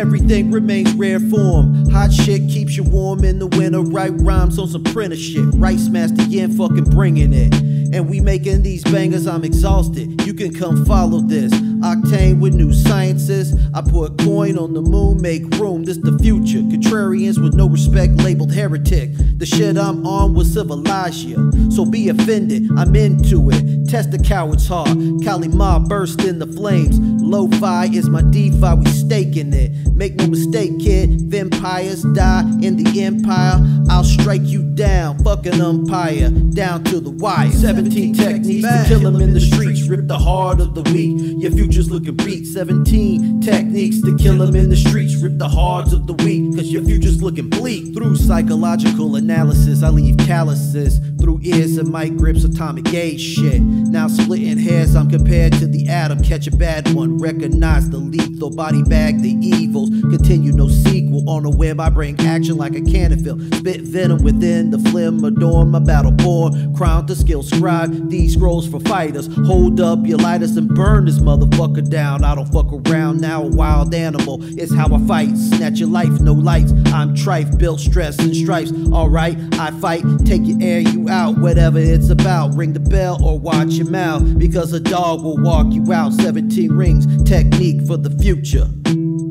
everything remains rare form. Hot shit keeps you warm in the winter. Write rhymes on some printer shit. Rice master, yeah, fucking bringing it. And we making these bangers, I'm exhausted. You can come follow this. Oktane with new sciences. I put coin on the moon, make room. This the future. Contrarians with no respect, labeled heretic. The shit I'm on will civilize you. So be offended, I'm into it. Test the coward's heart. Kalima burst in the flames. Lo-fi is my DeFi, we staking it. Make no mistake, kid. Vampires die in the empire. I'll strike you down, fucking umpire, down to the wire. 17 techniques to kill them in the streets, rip the heart of the weak. Your future's looking bleak. 17 techniques to kill them in the streets, rip the hearts of the weak, cause your future's looking bleak. Through psychological analysis, I leave calluses. Through ears and mic grips, atomic gauge shit. Now splitting hairs, I'm compared to the atom. Catch a bad one, recognize the lethal, body bag the evils. Continue, no sequel. On a whim, I bring action like a cannon fill. Spit venom within the phlegm, adorn my battle born. Crown to skill scribe, these scrolls for fighters. Hold up your lighters and burn this motherfucker down. I don't fuck around now, a wild animal. It's how I fight. Snatch your life, no lights. I'm trife, built stress and stripes. Alright, I fight, take your air, you out. Whatever it's about, ring the bell or watch your mouth. Because a dog will walk you out. 17 rings, technique for the future.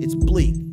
It's bleak.